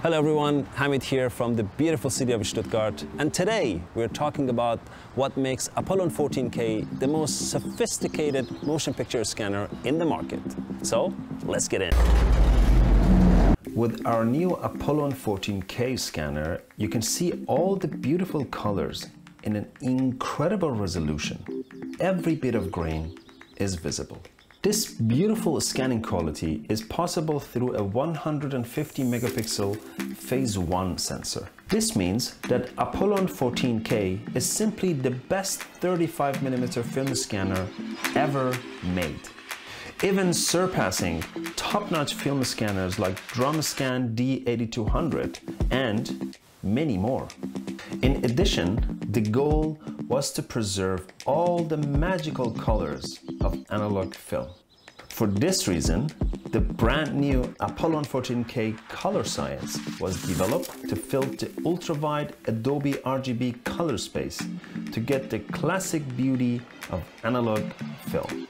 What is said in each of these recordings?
Hello everyone, Hamid here from the beautiful city of Stuttgart and today we're talking about what makes Apollon 14K the most sophisticated motion picture scanner in the market. So let's get in. With our new Apollon 14K scanner, you can see all the beautiful colors in an incredible resolution. Every bit of grain is visible. This beautiful scanning quality is possible through a 150 megapixel Phase One sensor. This means that Apollon 14K is simply the best 35mm film scanner ever made. Even surpassing top-notch film scanners like DrumScan D8200 and many more. In addition, the goal was to preserve all the magical colors of analog film. For this reason, the brand new Apollon 14K Color Science was developed to filter ultra-wide Adobe RGB color space to get the classic beauty of analog film.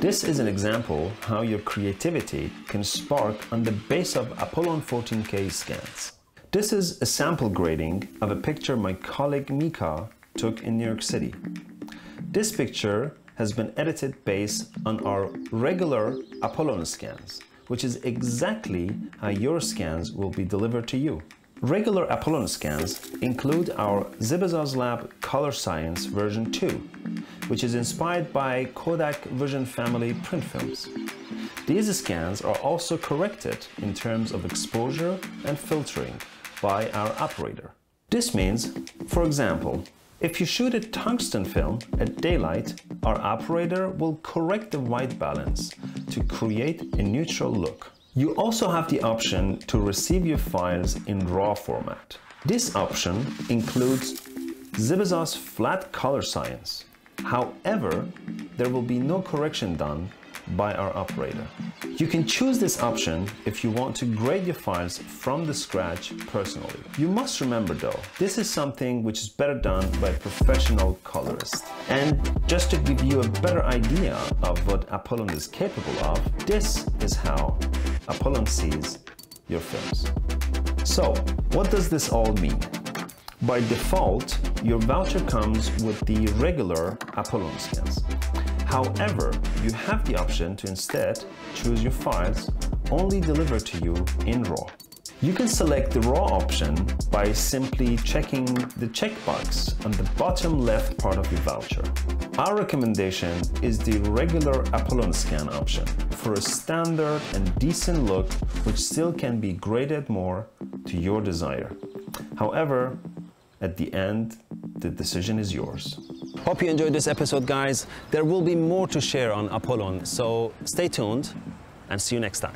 This is an example how your creativity can spark on the base of Apollon 14K scans. This is a sample grading of a picture my colleague Mika took in New York City. This picture has been edited based on our regular Apollon scans, which is exactly how your scans will be delivered to you. Regular Apollon scans include our Silbersalz Lab Color Science version 2, which is inspired by Kodak Vision family print films. These scans are also corrected in terms of exposure and filtering by our operator. This means, for example, if you shoot a tungsten film at daylight, our operator will correct the white balance to create a neutral look. You also have the option to receive your files in RAW format. This option includes Silbersalz flat color science. However, there will be no correction done by our operator. You can choose this option if you want to grade your files from the scratch personally. You must remember though, this is something which is better done by a professional colorist. And just to give you a better idea of what Apollon is capable of, this is how Apollon sees your films. So, what does this all mean? By default, your voucher comes with the regular Apollon scans. However, you have the option to instead choose your files only delivered to you in RAW. You can select the RAW option by simply checking the checkbox on the bottom left part of your voucher. Our recommendation is the regular Apollon scan option for a standard and decent look which still can be graded more to your desire. However, at the end, the decision is yours. Hope you enjoyed this episode, guys. There will be more to share on Apollon, so stay tuned and see you next time.